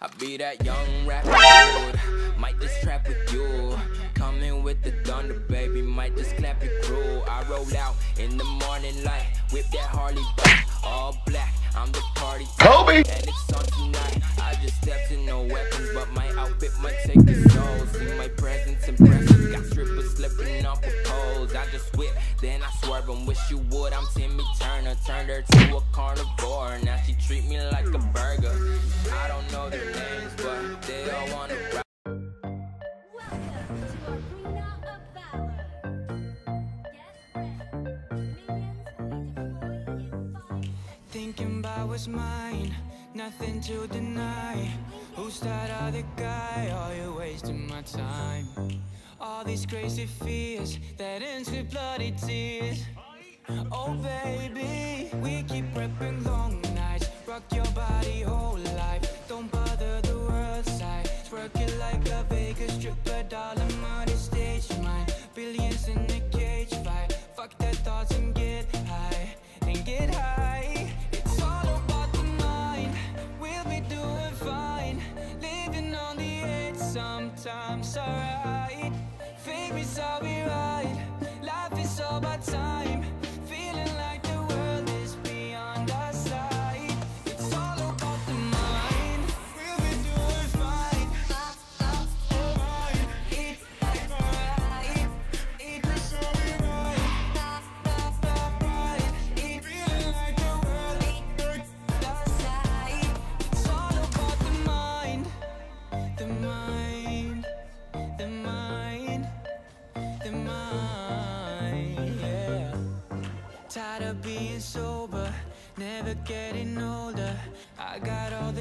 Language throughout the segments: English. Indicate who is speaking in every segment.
Speaker 1: I be that young rapper dude. Might just trap with you. Coming with the thunder, baby. Might just clap your crew. I roll out in the morning light. Whip that Harley back, all black. I'm the party.
Speaker 2: Kobe!
Speaker 1: And it's on tonight. I just stepped in no weapons, but my outfit might take the soul. See my presence impressive. Got strippers slipping off the poles. I just whip, then I swerve and wish you would. I'm Timmy Turner, turned her to a carnivore. Now she treat me like a burger. I don't know their names, but they all wanna
Speaker 3: What's mine, nothing to deny. Who's that other guy? Are you're wasting my time. All these crazy fears that ends with bloody tears. Oh, baby, we keep prepping long nights. Rock your body whole life. Don't bother the world side. Twerk it like a Vegas stripper, dollar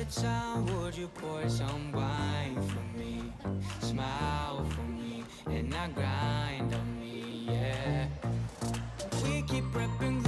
Speaker 3: time, would you pour some wine for me? Smile for me, and not grind on me, yeah. We keep prepping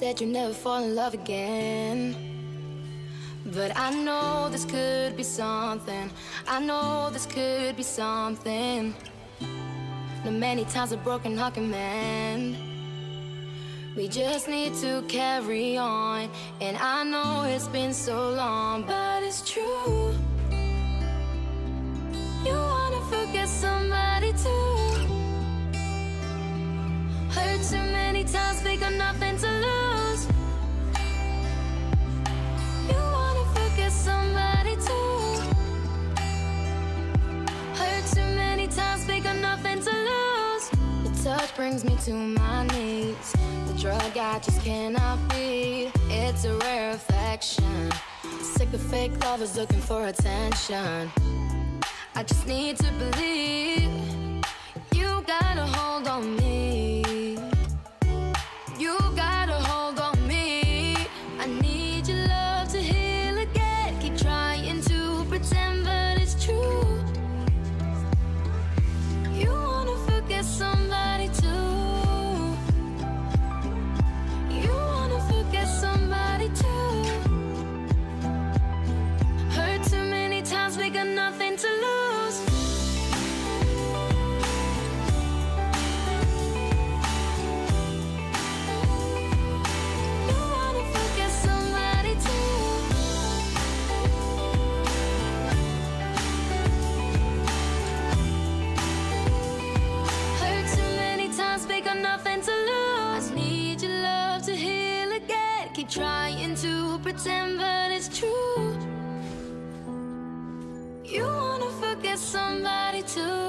Speaker 4: said you'd never fall in love again. But I know this could be something. I know this could be something. The many times a broken heart can mend. We just need to carry on. And I know it's been so long, but it's true. Brings me to my knees. The drug I just cannot beat. It's a rare affection. Sick of fake lovers looking for attention. I just need to believe pretend, but it's true. You wanna forget somebody too.